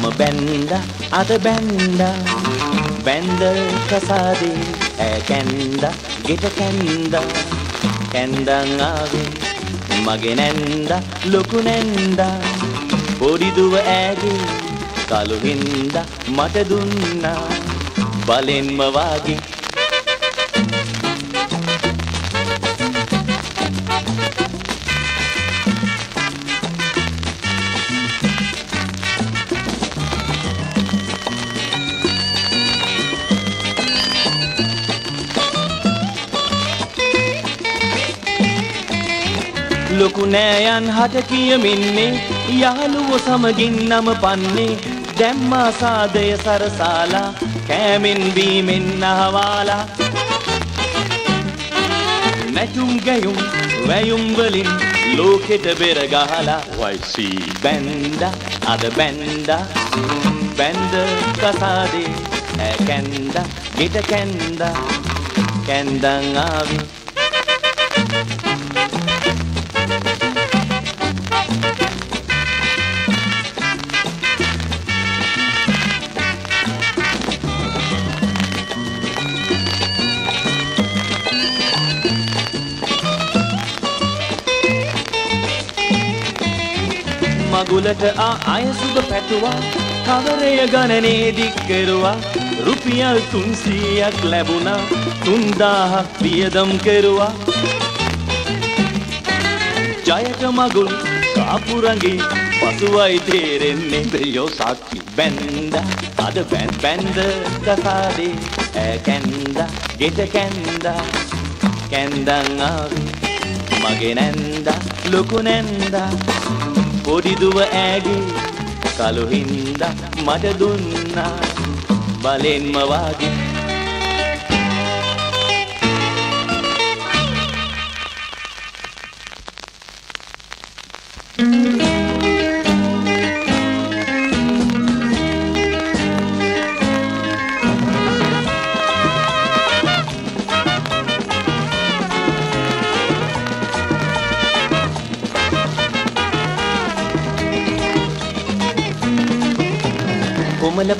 මම බැන්ඩ අද බැන්ඩ බැන්ද ප්‍රසාදේ ඇ කැන්ඩ ගෙට කැන්ඩ කැන්ඩං ආවේ මගේ නැන්ඩ ලොකු නැන්ඩ පොඩිදුව ඇගේ කළුහින්ද මට දුන්නා. බලෙන්ම වාගේ ලොකු නෑයන් හට කියමින්නේ යහළුවෝ සමගින් නම පන්නේ දැම්මා සාදය සරසාලා කෑමෙන් බීමෙන් අහවාලා. නැටුම් ගැයුම් වැයුම් වලින් ලෝකෙට බෙර ගහලා. වයිසී. බැන්ද අද බැන්ද බැන්ද කසාදේ ඈ කැන්ද ගෙට කැන්ද කැන්දන් ආවේ මගුලට ආ අයසුබ පැතුවා. කවරය ගණනේ දික්කෙරුවා රුපියල් තුන්සීයක් ලැබුණා. තුන්දාහක් වියදම් කෙරුවා. ජයට මගුල් කාපුරගේ පසුවයි තේරෙන්නේ. දෙයෝ සාක්කි බැන්ද අද බැන් බැන්ද කසාදේ ඈ කැන්ද ගෙට කැන්ද කැන්දන් ආවේ. මගේ නැන්ද ලොකු නැන්ද. පොඩිදුව ඇගේ කළු හින්ද මට දුන්නා. බලෙන්ම වාගේ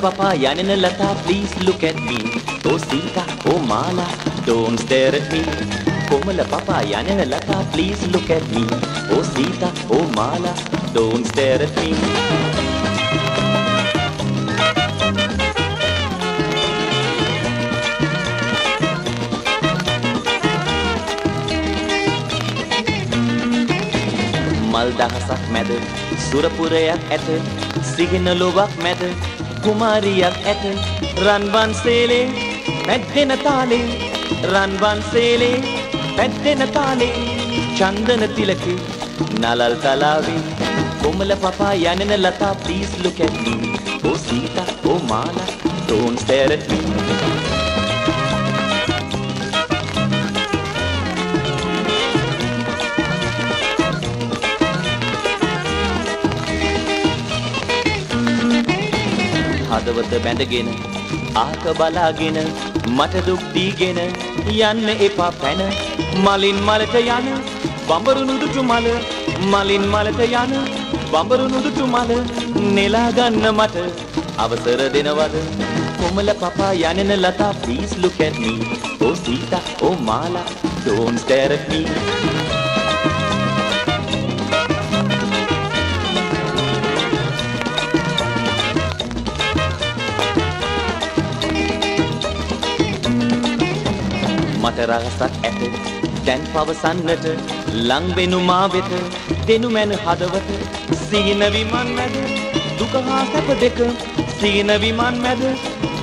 Komala papa, Yanina Lata, please look at me. Oh Sita, oh Mala, don't stare at me. Komala papa, Yanina Lata, please look at me. Oh Sita, oh Mala, don't stare at me. මල් දහසක් මැද සුරපුරයක් ඇත සිහින ලොවක් මැද කුමාරියක් ඇත. රන්වන් සේලේ පැද්දෙන තාලේ. රන්වන් සේලේ පැද්දෙන තාලේ. චන්දන තිලක නලල් තලාවේ. කොමල පපා යනන ලතා please look at me. oh Sita oh මාලා don't stare at me. හදවත බැඳගෙන ආක බලාගෙන මට දුක් දීගෙන යන්න එපා පැන. මලින් මලට යන බඹරු නුදුටු මල මලින් මලට යන බඹරු නුදුටු මල නෙලා ගන්න මට අවසර දෙනවද? කොමල පපා යන්නන ලතා please look at me. oh Sita oh මාලා don't stare at me. මට රහසක් ඇත. දැන් පවසන්නට ලංවෙනු මා වෙත දෙනු මැන හදවත. සීන විමන් මැද දුක හා සැප දෙක. සීන විමන් මැද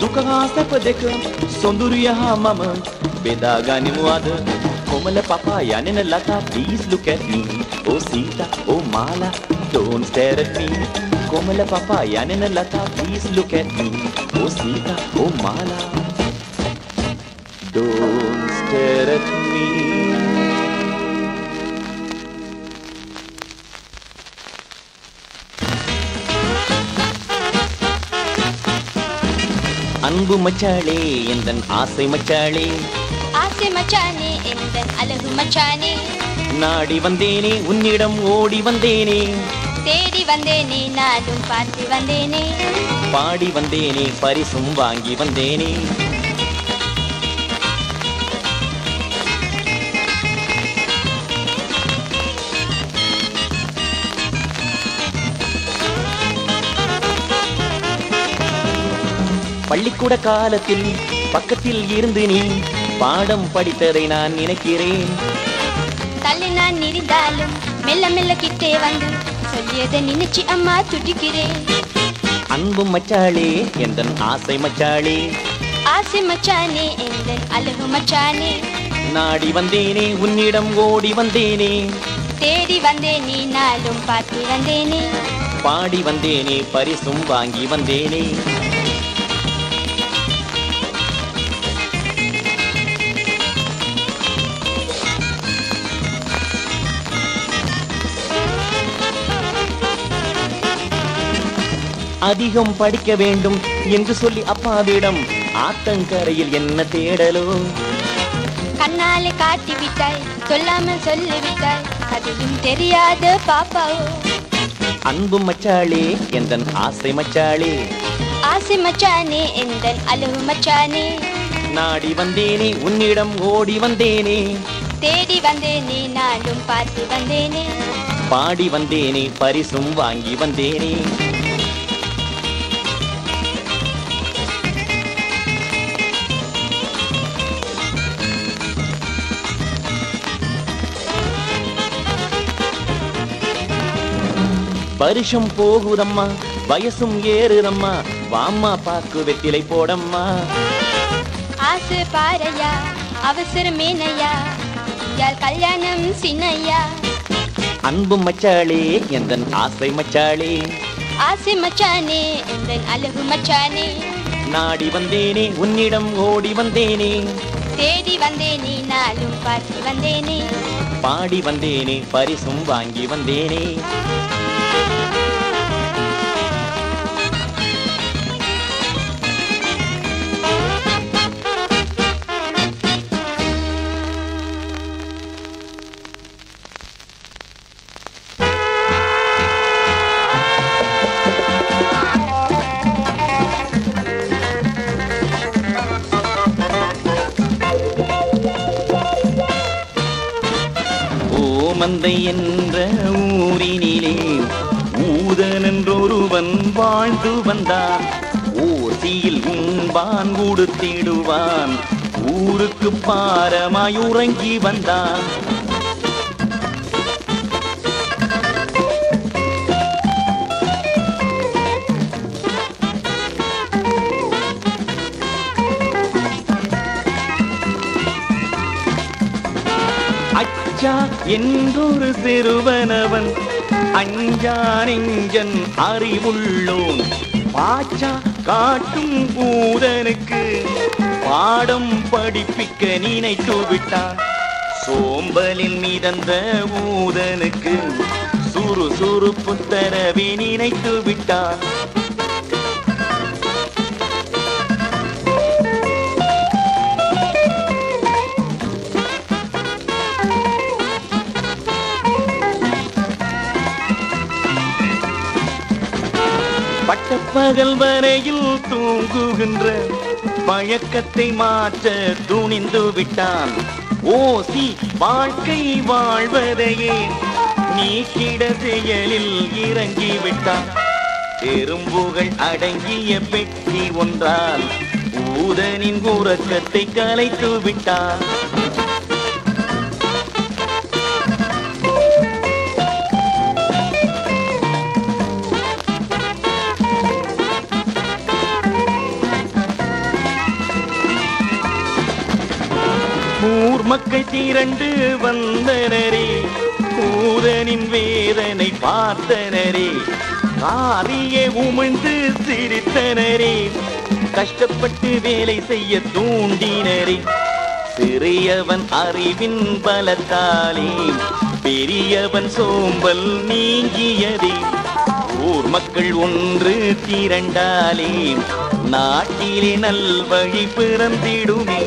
දුක හා සැප දෙක. සොඳුරිය හා මම බෙදා ගනිමු අද. කොමල පපා යනෙන ලතා please look at me oh Sita oh මාලා don't stare at me. කොමල පපා යනෙන Latha please look at me oh Sita oh මාලා Don't stare at me. அன்பு மச்சாளே எந்தன் ஆசை மச்சாளே ஆசை மச்சானே எந்தன் அழகு மச்சானே? நாடி வந்தேனே உன்னிடம் ஓடி வந்தேனே? தேடி வந்தேனே நானும் பார்த்து வந்தேனே? பாடி வந்தேனே பரிசும் வாங்கி வந்தேனே? பள்ளிக்கூட காலத்தில் பக்கத்தில் இருந்து நீ பாடம் படித்ததை நான் நினைக்கிறேன். தள்ளி நான் இருந்தாலும் மெல்ல மெல்ல கிட்டே வந்து சொல்லியதை நினைச்சு அம்மா துடிக்கிறேன். அன்பும் மச்சாளே எந்தன் ஆசை மச்சாளே? ஆசை மச்சானே எந்த அழகு மச்சானே? நாடி வந்தேனே உன்னிடம் ஓடி வந்தேனே? தேடி வந்தேனே நாளும் பார்த்து வந்தேனே? பாடி வந்தேனே பரிசும் வாங்கி வந்தேனே? அதிகம் படிக்க வேண்டும் என்று சொல்லி அப்பாவிடம் ஆத்தங்கரையில் என்ன தேடலோ? கண்ணாலே காட்டி விட்டாய் சொல்லாமல் சொல்லிவிட்டாய் அதையும் தெரியாத பாப்பாவோ? அன்பு மச்சாளே எந்தன் ஆசை மச்சாளே? ஆசை மச்சானே எந்த அழகு மச்சானே? நாடி வந்தேனே உன்னிடம் ஓடி வந்தேனே? தேடி வந்தேனே நாளும் பார்த்து வந்தேனே? பாடி வந்தேனே பரிசும் வாங்கி வந்தேனே? வருஷம் போகுதம்மா வயசும் ஏறுதம்மா வாம்மா பாக்கு வெத்திலை போடம்மா. ஆசை பாரையா அவசரமேனையா யாழ் கல்யாணம் சின்னையா? அன்பு மச்சாளே எந்தன் ஆசை மச்சாளே? ஆசை மச்சானே எந்த அழகு மச்சானே? நாடி வந்தேனே உன்னிடம் ஓடி வந்தேனே. தேடி வந்தேனே நாளும் பார்த்து வந்தேனே. பாடி வந்தேனே பரிசும் வாங்கி வந்தேனே. ஓமந்தை என்ற ஊரினிலே ஊதன் என்றொருவன் வாழ்ந்து வந்தான். ஓசியில் உண்பான் உடுத்திடுவான். ஊருக்கு பாரமாய் உறங்கி வந்தான். அஞ்சா என்றொரு சிறுவனவன். அஞ்சா நெஞ்சன் அறிவுள்ளோன். பாச்சா காட்டும் பூதனுக்கு பாடம் படிப்பிக்க நினைத்து விட்டான். சோம்பலில் மிதந்த ஊதனுக்கு சுறுசுறுப்பு தரவி நினைத்து விட்டான். பகல் வரையில் தூங்குகின்ற பழக்கத்தை மாற்ற துணிந்து விட்டான். ஓசி வாழ்க்கை வாழ்வதையே நீக்கிட செயலில் இறங்கி விட்டான். அடங்கிய பெட்டி ஒன்றால் ஊதனின் உறக்கத்தை கலைத்து விட்டான். ஊர் மக்கள் திரண்டு வந்தனரே ஊதனின் வேதனை பார்த்தனரே காரியே உமிழ்ந்து சிரித்தனரே கஷ்டப்பட்டு வேலை செய்ய தூண்டினரே சிறியவன் அறிவின் பலத்தாலே பெரியவன் சோம்பல் நீங்கியதே. ஊர் மக்கள் ஒன்று திரண்டாலே நாட்டிலே நல்வழி பிறந்திடுமே.